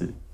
Merci.